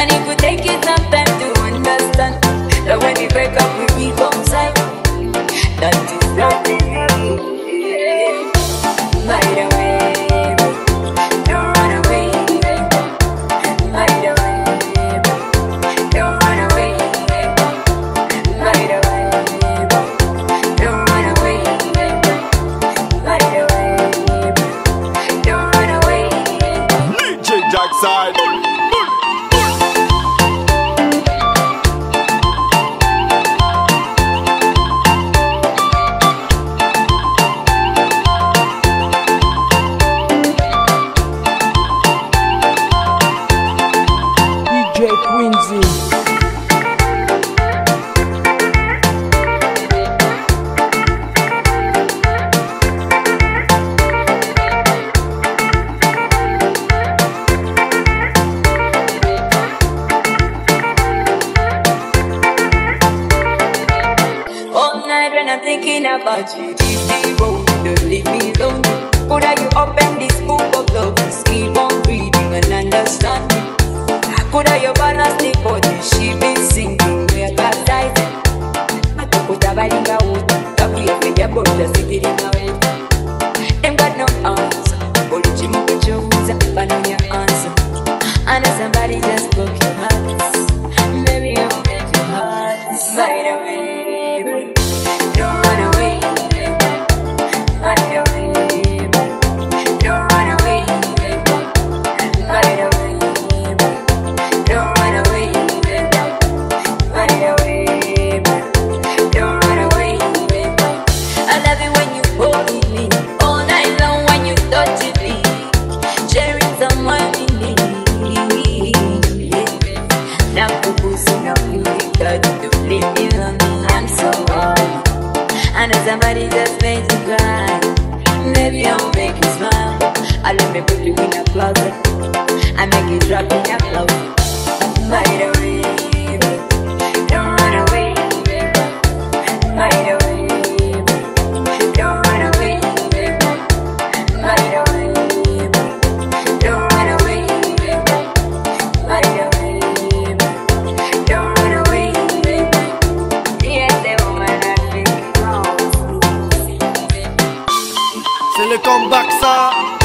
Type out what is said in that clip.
And it could take you some time to understand that when we break up, we become silent. That is not it. By the way, don't run away. By the way, don't run away. By the way, don't run away. By the way, don't run away. Night when I'm thinking about you, GC road, don't leave me lonely. Could I you open this book of love, just keep on reading and understanding? Could I you balance the body, she be singing, we're baptizing. Matakuta balinga wuta, kabuye kwenye boda sikiringa weta. Know somebody just made you cry. Maybe I'll make you smile. I let me put you in a closet. I make you drop in your clothes. By the way, come back, sir.